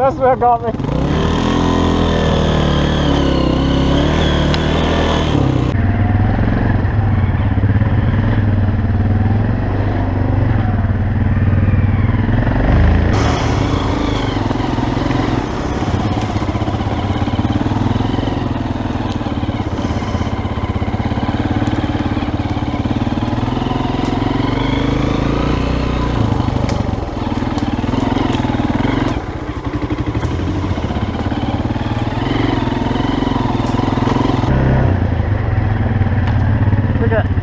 Just where got me. Look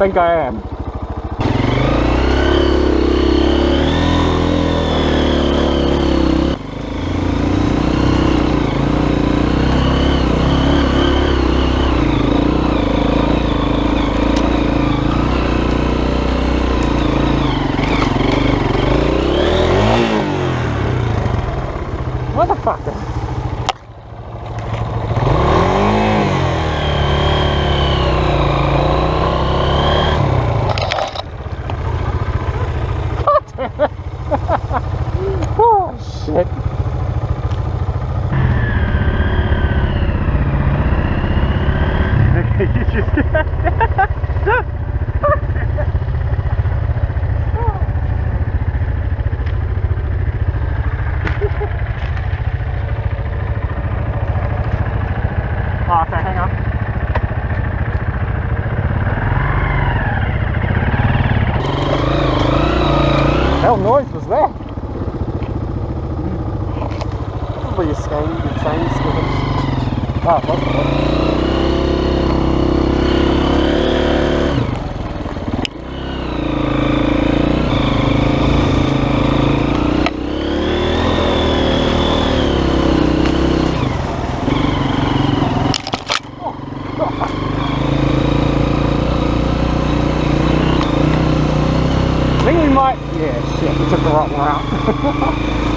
think I am. Motherfucker. oh shit. you just Oh, okay, hang on. Hell noise was that? Probably your skein, your chain skipping. Oh, what the heck? I think we might. Yeah, shit, we took the wrong route.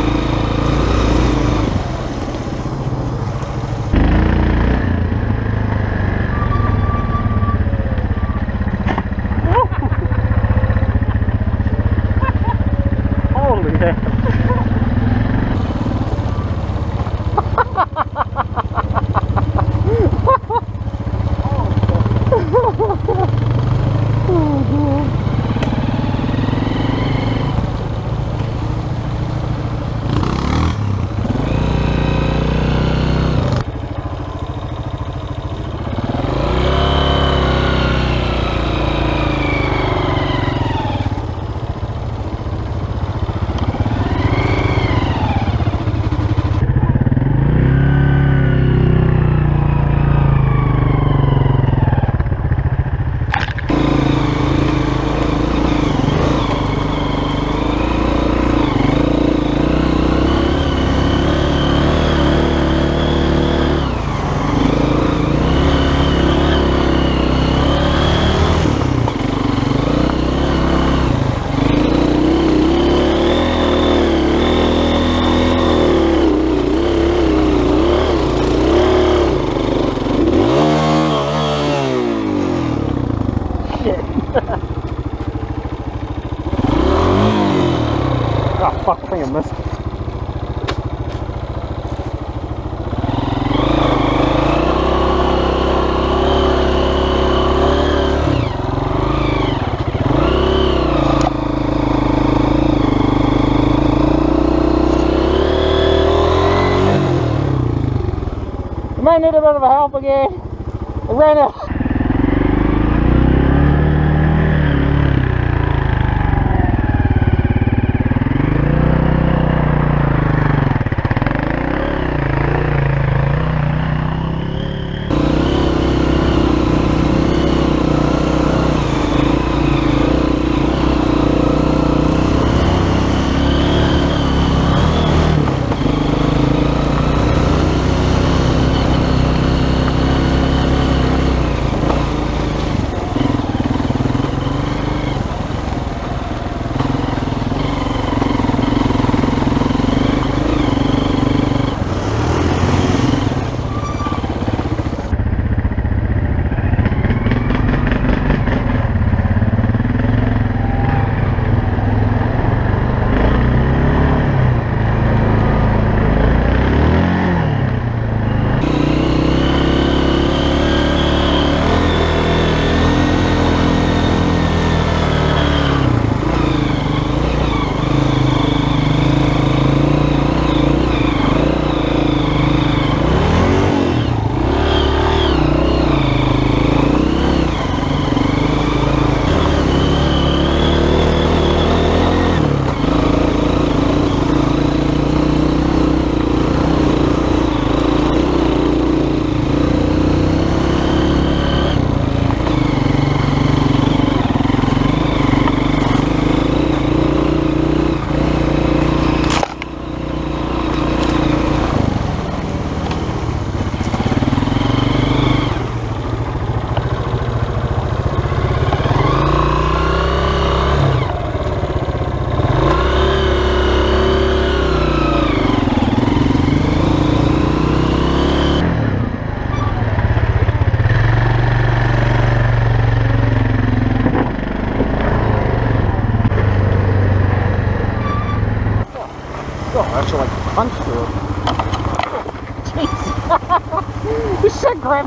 Holy hell. Shit. oh, fuck, I think I missed it. I might need a bit of a help again. I ran out.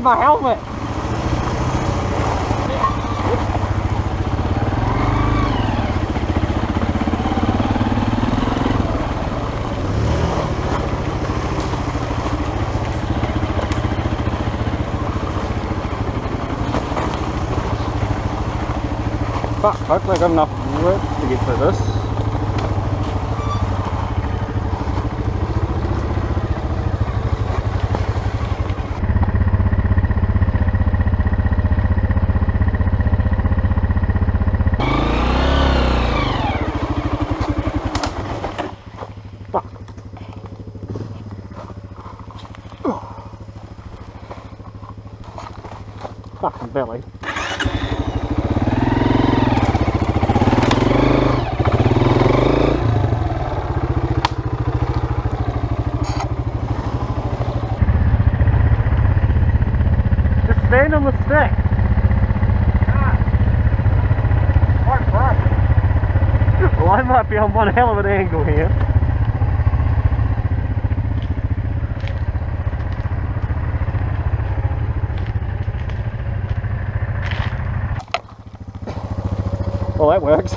My helmet. Fuck, hopefully I got enough width to get through this. Belly. Just stand on the stick. Ah. Well, I might be on one hell of an angle here. Works.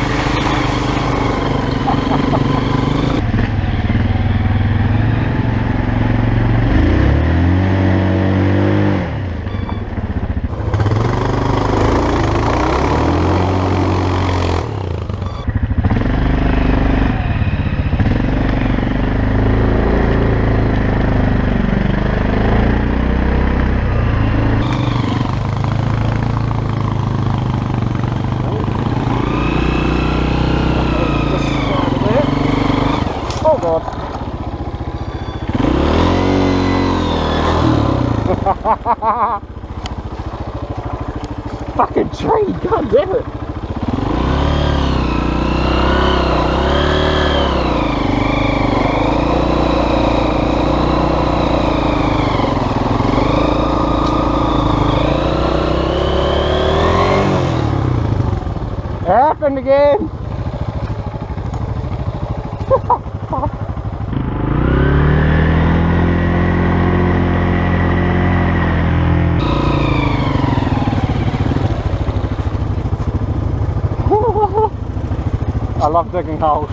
I love digging holes.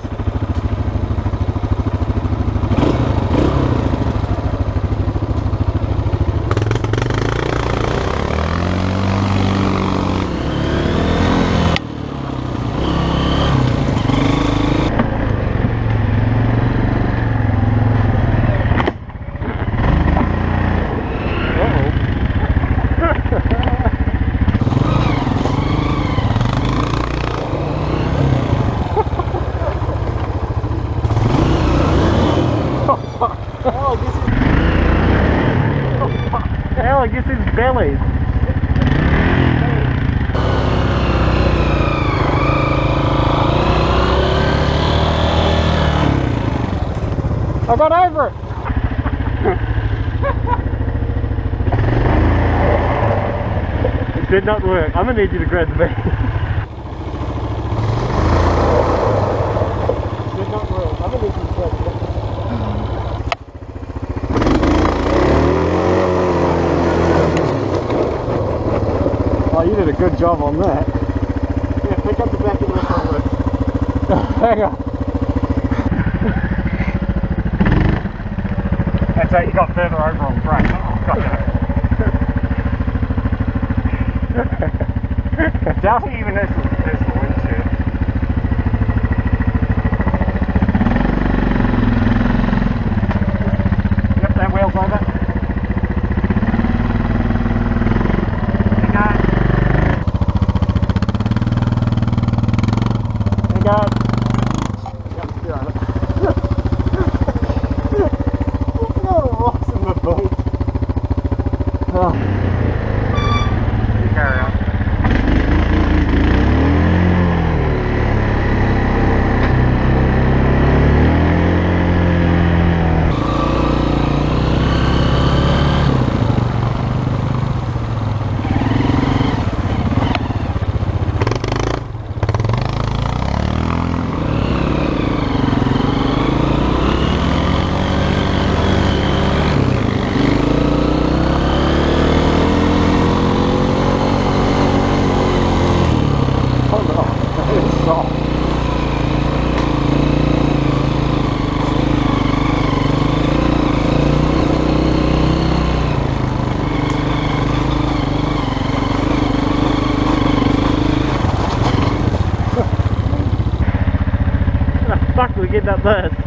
Uh-oh. Oh, this is. Hell, I guess it's belly. I got over it. it did not work. I'm gonna need you to grab the bait. Did not work. I'm gonna need you to grab it. Oh, you did a good job on that. Yeah, pick up the back of the front. Hang on. That's how you got further over on brake. Oh, Doubt even this is this the windshield. Yep, that wheel's over. Hang on. Hang on. Yep, you're on it. Look at all the rocks in the boat. Oh. You carry on. Oh no, it is soft. Fuck, we get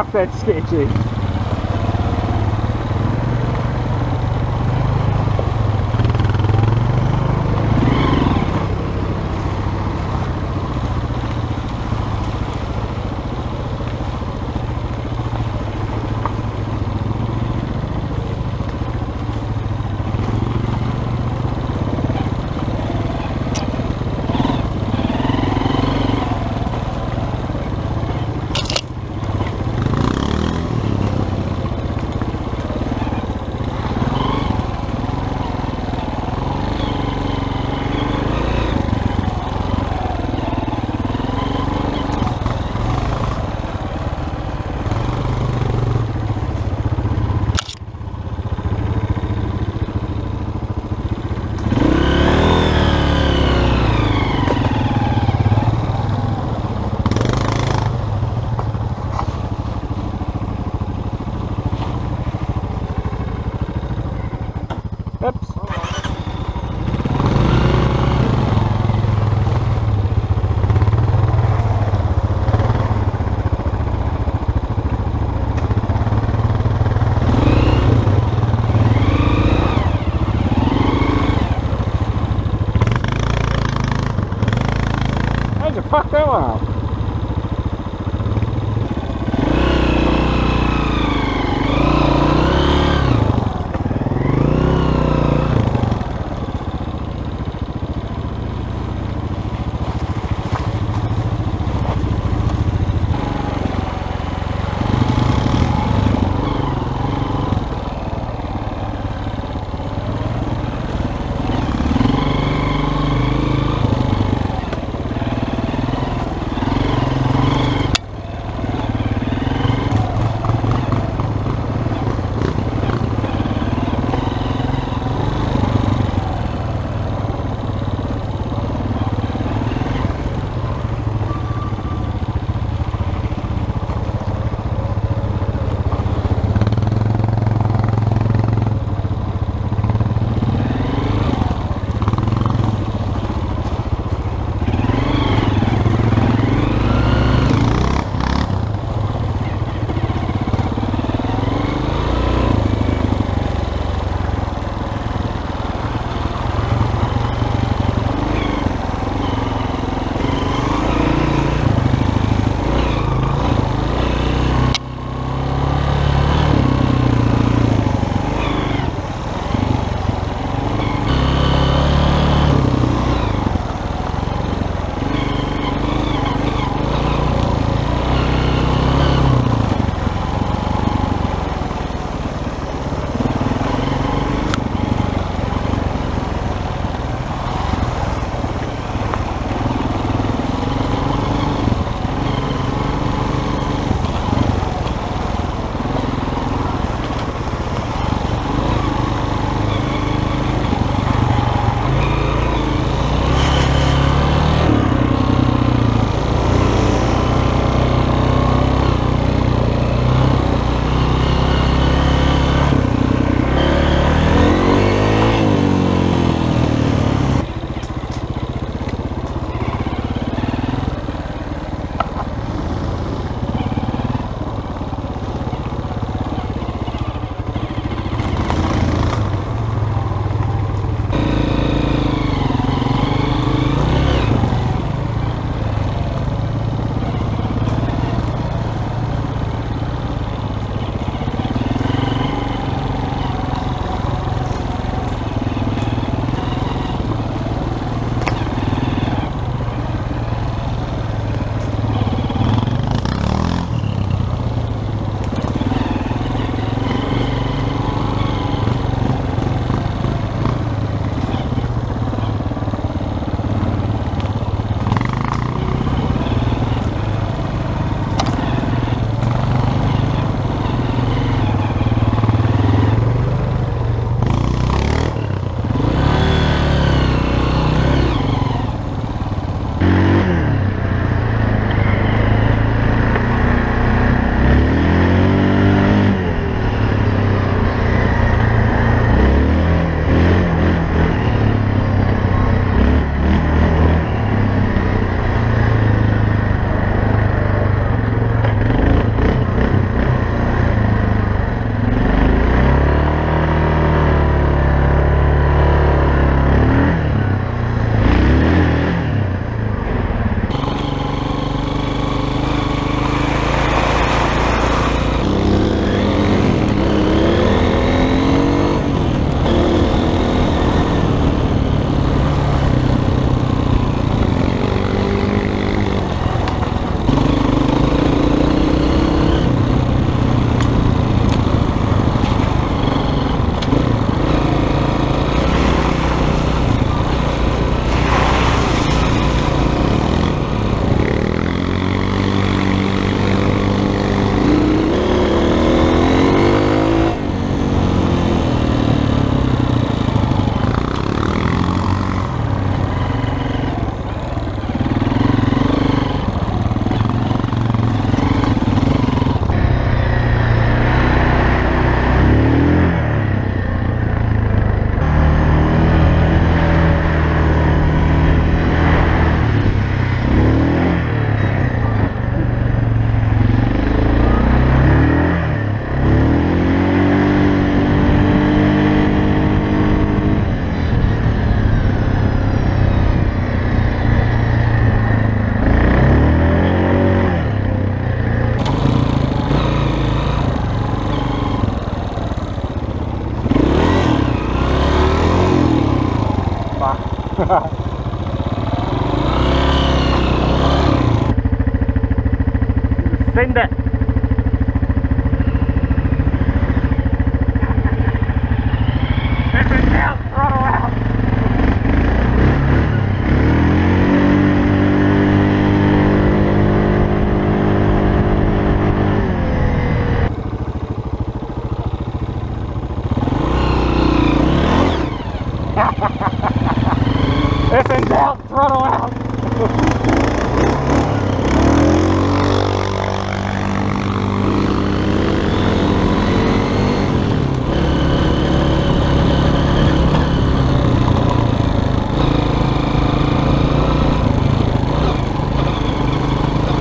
Fuck, that's sketchy.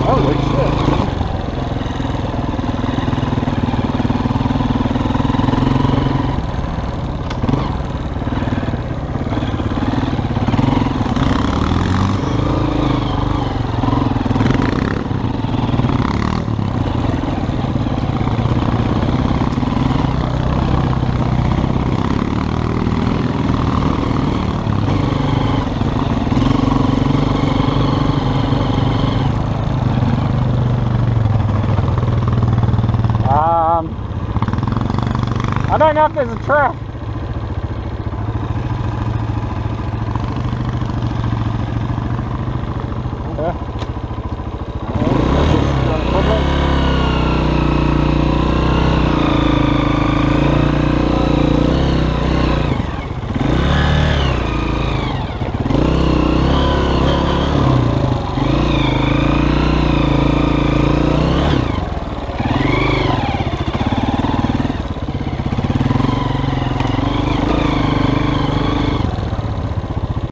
Holy shit. I don't know if there's a track.